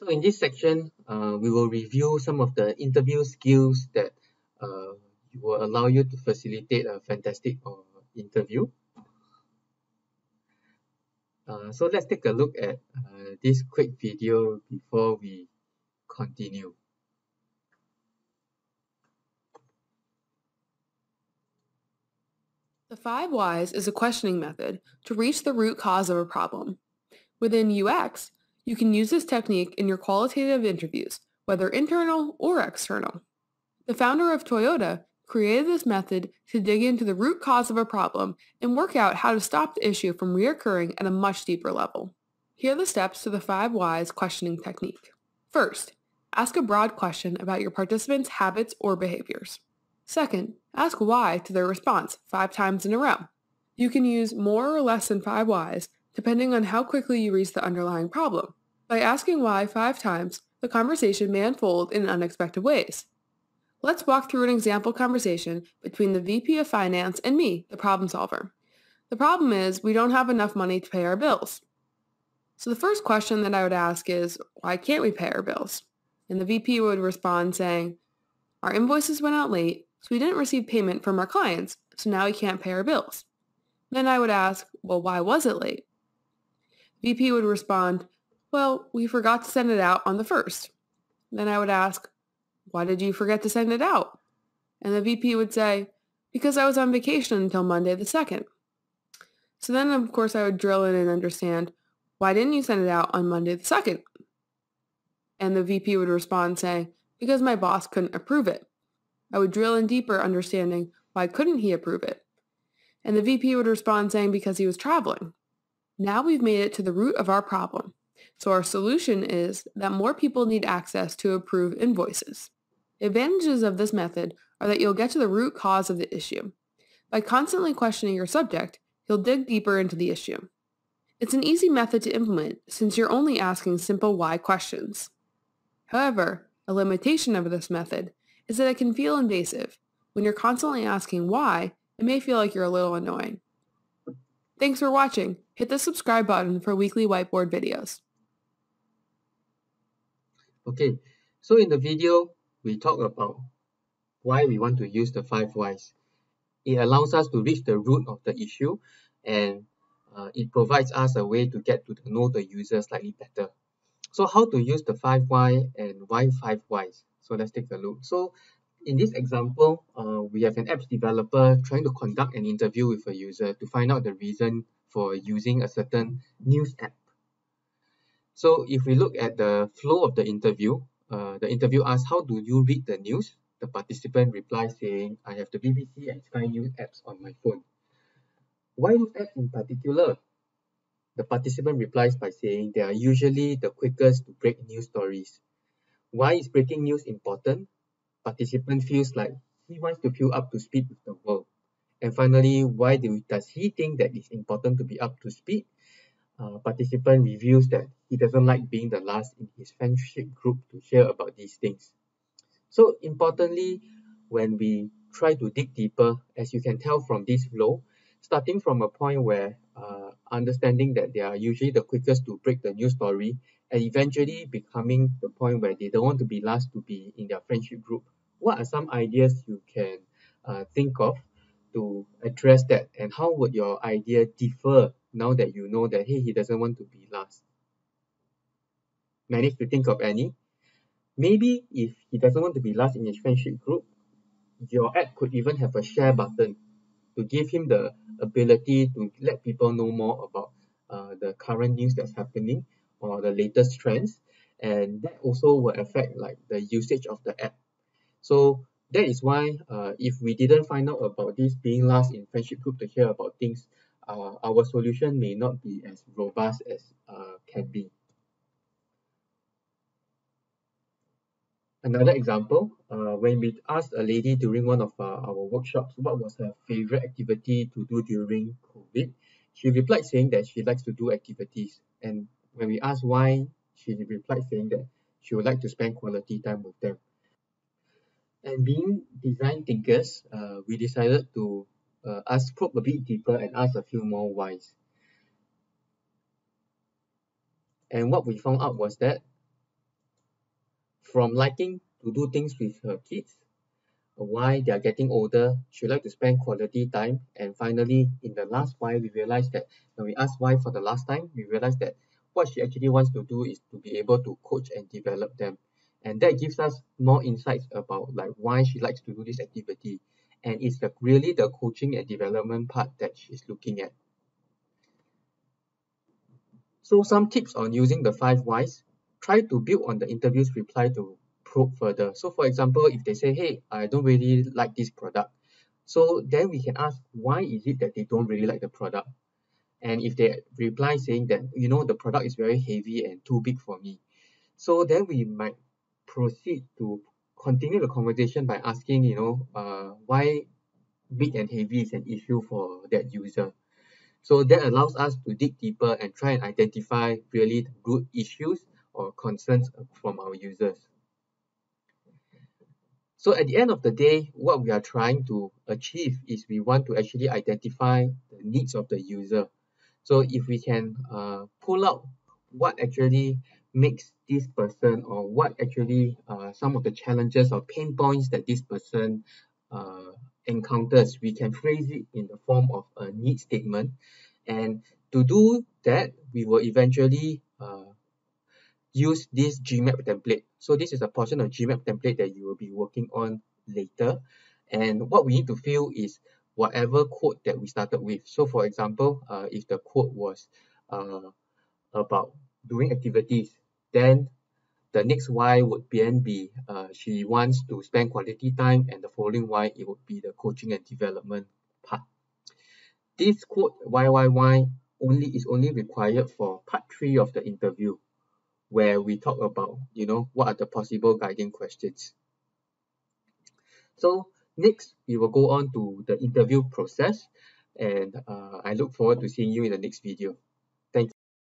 So in this section, uh, we will review some of the interview skills that uh, will allow you to facilitate a fantastic uh, interview. Uh, so let's take a look at uh, this quick video before we continue. The five whys is a questioning method to reach the root cause of a problem. Within UX, you can use this technique in your qualitative interviews, whether internal or external. The founder of Toyota created this method to dig into the root cause of a problem and work out how to stop the issue from reoccurring at a much deeper level. Here are the steps to the five whys questioning technique. First, ask a broad question about your participants' habits or behaviors. Second, ask why to their response five times in a row. You can use more or less than five whys depending on how quickly you reach the underlying problem. By asking why five times, the conversation may unfold in unexpected ways. Let's walk through an example conversation between the VP of Finance and me, the problem solver. The problem is we don't have enough money to pay our bills. So the first question that I would ask is, why can't we pay our bills? And the VP would respond saying, our invoices went out late so we didn't receive payment from our clients, so now we can't pay our bills. Then I would ask, well, why was it late? VP would respond, well, we forgot to send it out on the first. Then I would ask, why did you forget to send it out? And the VP would say, because I was on vacation until Monday the 2nd. So then, of course, I would drill in and understand, why didn't you send it out on Monday the 2nd? And the VP would respond saying, because my boss couldn't approve it. I would drill in deeper understanding why couldn't he approve it? And the VP would respond saying because he was traveling. Now we've made it to the root of our problem. So our solution is that more people need access to approve invoices. Advantages of this method are that you'll get to the root cause of the issue. By constantly questioning your subject, you'll dig deeper into the issue. It's an easy method to implement since you're only asking simple why questions. However, a limitation of this method is that it can feel invasive. When you're constantly asking why, it may feel like you're a little annoying. Thanks for watching. Hit the subscribe button for weekly whiteboard videos. Okay, so in the video, we talk about why we want to use the five whys. It allows us to reach the root of the issue and uh, it provides us a way to get to know the user slightly better. So how to use the five why and why five whys? So let's take a look. So in this example, uh, we have an apps developer trying to conduct an interview with a user to find out the reason for using a certain news app. So if we look at the flow of the interview, uh, the interview asks, how do you read the news? The participant replies saying, I have the BBC and Sky News apps on my phone. Why those apps in particular? The participant replies by saying they are usually the quickest to break news stories. Why is breaking news important? Participant feels like he wants to feel up to speed with the. And finally, why do, does he think that it's important to be up to speed? Uh, participant reveals that he doesn't like being the last in his friendship group to hear about these things. So importantly, when we try to dig deeper, as you can tell from this flow, starting from a point where uh, understanding that they are usually the quickest to break the news story and eventually becoming the point where they don't want to be last to be in their friendship group. What are some ideas you can uh, think of to address that? And how would your idea differ now that you know that hey he doesn't want to be last? Manage to think of any maybe if he doesn't want to be last in his friendship group your app could even have a share button to give him the ability to let people know more about uh, the current news that's happening or the latest trends. And that also will affect like the usage of the app. So that is why uh, if we didn't find out about this being last in friendship group to hear about things uh, our solution may not be as robust as uh, can be Another example, uh, when we asked a lady during one of uh, our workshops what was her favorite activity to do during COVID, she replied saying that she likes to do activities. And when we asked why, she replied saying that she would like to spend quality time with them. And being design thinkers, uh, we decided to uh, ask probe a bit deeper and ask a few more whys. And what we found out was that from liking to do things with her kids, why they are getting older, she like to spend quality time, and finally, in the last why, we realized that when we asked why for the last time, we realized that what she actually wants to do is to be able to coach and develop them. And that gives us more insights about like why she likes to do this activity. And it's the, really the coaching and development part that she's looking at. So some tips on using the five whys. Try to build on the interview's reply to probe further. So for example, if they say, hey, I don't really like this product. So then we can ask, why is it that they don't really like the product? And if they reply saying that, you know, the product is very heavy and too big for me. So then we might proceed to continue the conversation by asking, you know, uh, why big and heavy is an issue for that user. So that allows us to dig deeper and try and identify really root issues or concerns from our users. So at the end of the day, what we are trying to achieve is we want to actually identify the needs of the user. So if we can uh, pull out what actually makes this person or what actually uh, some of the challenges or pain points that this person uh, encounters, we can phrase it in the form of a need statement. And to do that, we will eventually uh, use this GMAP template. So this is a portion of GMAP template that you will be working on later. And what we need to fill is whatever quote that we started with. So for example, uh, if the quote was uh, about doing activities, then the next why would then be uh, she wants to spend quality time and the following why it would be the coaching and development part. This quote why why why only is only required for part three of the interview where we talk about you know what are the possible guiding questions. So next we will go on to the interview process and uh, I look forward to seeing you in the next video.